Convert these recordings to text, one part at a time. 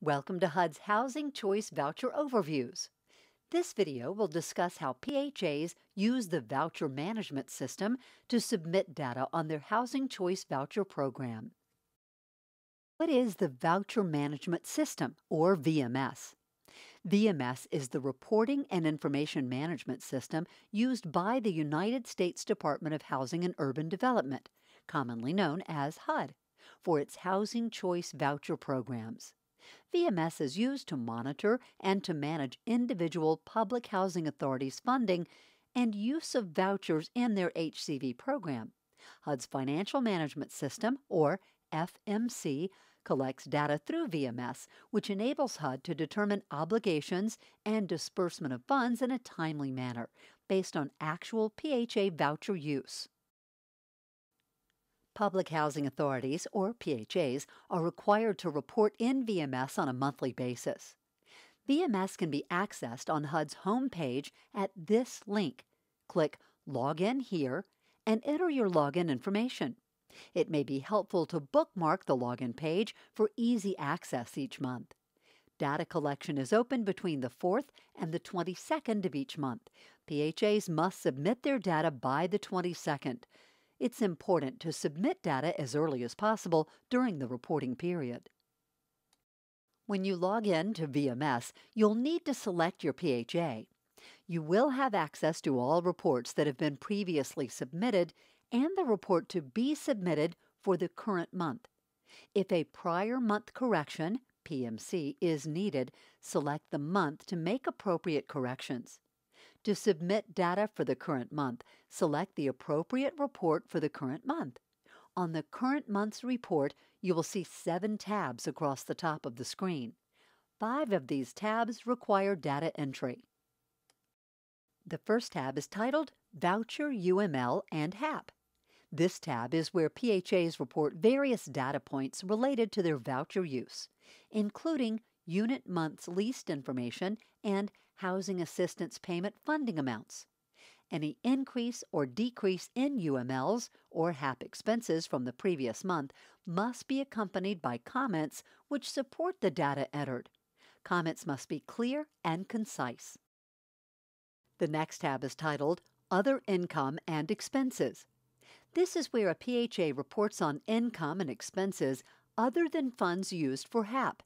Welcome to HUD's Housing Choice Voucher Overviews. This video will discuss how PHAs use the voucher management system to submit data on their Housing Choice Voucher program. What is the Voucher Management System, or VMS? VMS is the reporting and information management system used by the United States Department of Housing and Urban Development, commonly known as HUD, for its Housing Choice Voucher programs. VMS is used to monitor and to manage individual public housing authorities' funding and use of vouchers in their HCV program. HUD's Financial Management System, or FMC, collects data through VMS, which enables HUD to determine obligations and disbursement of funds in a timely manner based on actual PHA voucher use. Public housing authorities, or PHAs, are required to report in VMS on a monthly basis. VMS can be accessed on HUD's homepage at this link. Click Login here and enter your login information. It may be helpful to bookmark the login page for easy access each month. Data collection is open between the 4th and the 22nd of each month. PHAs must submit their data by the 22nd it's important to submit data as early as possible during the reporting period. When you log in to VMS, you'll need to select your PHA. You will have access to all reports that have been previously submitted and the report to be submitted for the current month. If a prior month correction, PMC, is needed, select the month to make appropriate corrections. To submit data for the current month, select the appropriate report for the current month. On the current month's report, you will see seven tabs across the top of the screen. Five of these tabs require data entry. The first tab is titled Voucher UML and HAP. This tab is where PHAs report various data points related to their voucher use, including unit months leased information, and housing assistance payment funding amounts. Any increase or decrease in UMLs or HAP expenses from the previous month must be accompanied by comments which support the data entered. Comments must be clear and concise. The next tab is titled Other Income and Expenses. This is where a PHA reports on income and expenses other than funds used for HAP.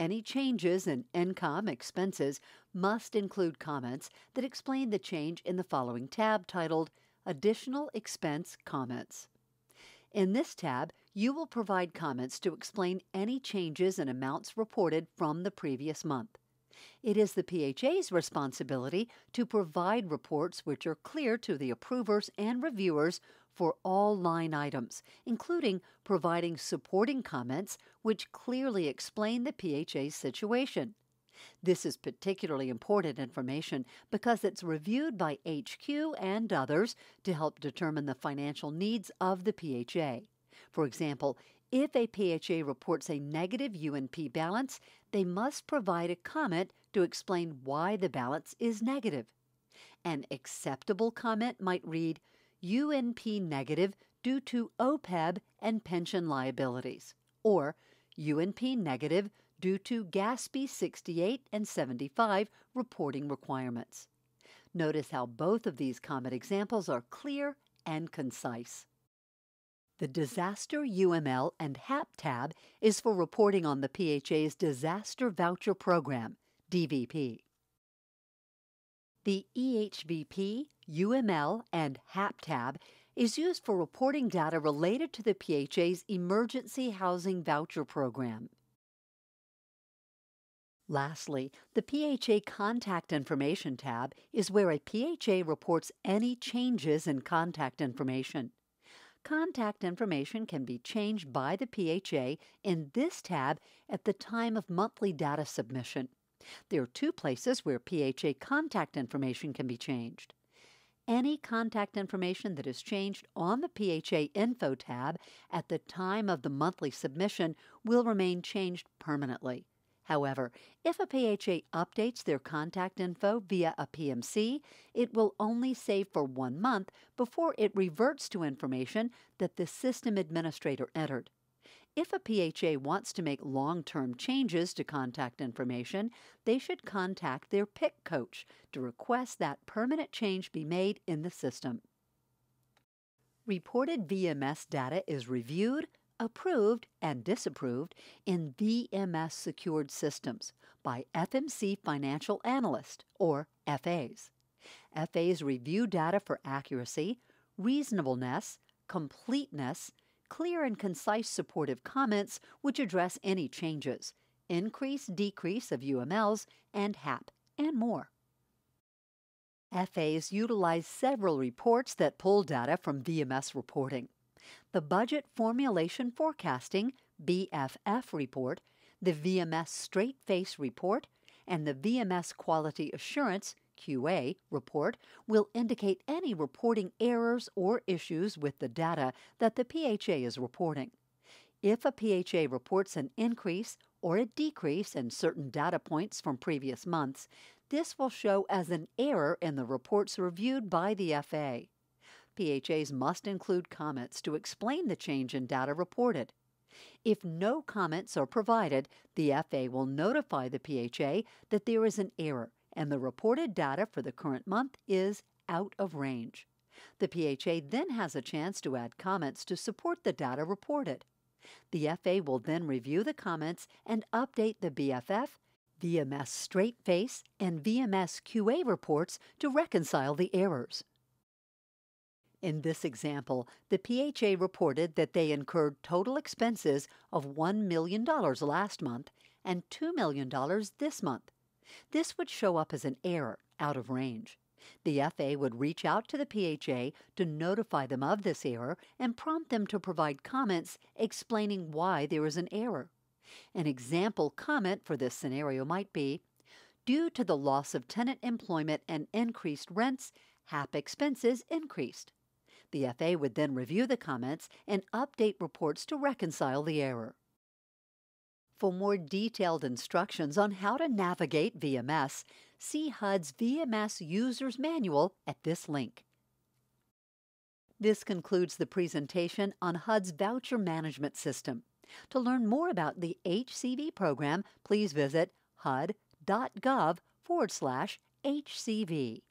Any changes in income expenses must include comments that explain the change in the following tab titled Additional Expense Comments. In this tab, you will provide comments to explain any changes in amounts reported from the previous month. It is the PHA's responsibility to provide reports which are clear to the approvers and reviewers for all line items, including providing supporting comments which clearly explain the PHA's situation. This is particularly important information because it's reviewed by HQ and others to help determine the financial needs of the PHA. For example, if a PHA reports a negative UNP balance, they must provide a comment to explain why the balance is negative. An acceptable comment might read UNP negative due to OPEB and pension liabilities, or UNP negative due to GASB 68 and 75 reporting requirements. Notice how both of these comment examples are clear and concise. The Disaster UML and HAP tab is for reporting on the PHA's Disaster Voucher Program, DVP. The EHVP, UML, and HAP tab is used for reporting data related to the PHA's Emergency Housing Voucher Program. Lastly, the PHA Contact Information tab is where a PHA reports any changes in contact information. Contact information can be changed by the PHA in this tab at the time of monthly data submission. There are two places where PHA contact information can be changed. Any contact information that is changed on the PHA Info tab at the time of the monthly submission will remain changed permanently. However, if a PHA updates their contact info via a PMC, it will only save for one month before it reverts to information that the system administrator entered. If a PHA wants to make long term changes to contact information, they should contact their PIC coach to request that permanent change be made in the system. Reported VMS data is reviewed, approved, and disapproved in VMS secured systems by FMC Financial Analyst, or FAs. FAs review data for accuracy, reasonableness, completeness, clear and concise supportive comments which address any changes, increase, decrease of UMLs, and HAP, and more. FAs utilize several reports that pull data from VMS reporting. The Budget Formulation Forecasting BFF report, the VMS Straight Face report, and the VMS Quality Assurance QA report will indicate any reporting errors or issues with the data that the PHA is reporting. If a PHA reports an increase or a decrease in certain data points from previous months, this will show as an error in the reports reviewed by the FA. PHAs must include comments to explain the change in data reported. If no comments are provided, the FA will notify the PHA that there is an error and the reported data for the current month is out of range. The PHA then has a chance to add comments to support the data reported. The FA will then review the comments and update the BFF, VMS straight face, and VMS QA reports to reconcile the errors. In this example, the PHA reported that they incurred total expenses of $1 million last month and $2 million this month. This would show up as an error out of range. The FA would reach out to the PHA to notify them of this error and prompt them to provide comments explaining why there is an error. An example comment for this scenario might be Due to the loss of tenant employment and increased rents, HAP expenses increased. The FA would then review the comments and update reports to reconcile the error. For more detailed instructions on how to navigate VMS, see HUD's VMS User's Manual at this link. This concludes the presentation on HUD's Voucher Management System. To learn more about the HCV program, please visit hud.gov forward slash HCV.